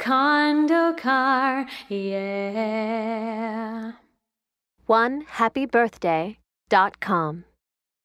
condo car, yeah. One happy birthday dot com.